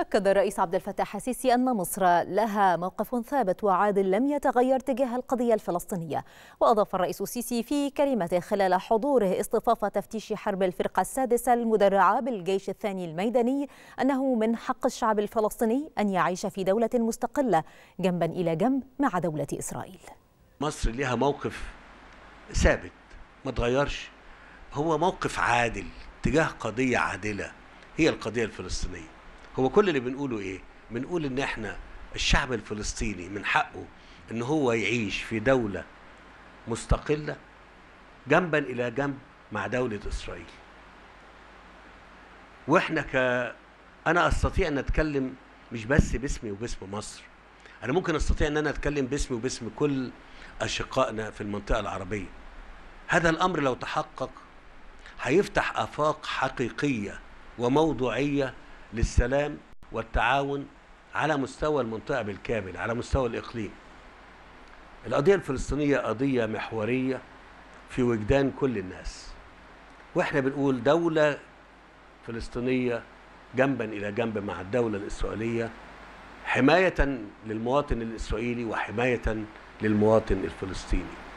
أكد الرئيس عبد الفتاح السيسي أن مصر لها موقف ثابت وعادل لم يتغير تجاه القضية الفلسطينية. وأضاف الرئيس السيسي في كلمته خلال حضوره اصطفاف تفتيش حرب الفرقة السادسة المدرعة بالجيش الثاني الميداني أنه من حق الشعب الفلسطيني أن يعيش في دولة مستقلة جنبا إلى جنب مع دولة إسرائيل. مصر لها موقف ثابت ما تغيرش هو موقف عادل تجاه قضية عادلة هي القضية الفلسطينية. هو كل اللي بنقوله إيه؟ بنقول إن إحنا الشعب الفلسطيني من حقه إن هو يعيش في دولة مستقلة جنبا إلى جنب مع دولة إسرائيل. وإحنا ك أنا أستطيع أن أتكلم مش بس باسمي وباسم مصر أنا ممكن أستطيع أن أنا أتكلم باسمي وباسم كل أشقائنا في المنطقة العربية. هذا الأمر لو تحقق هيفتح آفاق حقيقية وموضوعية للسلام والتعاون على مستوى المنطقة بالكامل على مستوى الإقليم. القضية الفلسطينية قضية محورية في وجدان كل الناس. وإحنا بنقول دولة فلسطينية جنبا إلى جنب مع الدولة الإسرائيلية حماية للمواطن الإسرائيلي وحماية للمواطن الفلسطيني.